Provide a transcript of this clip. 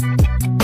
you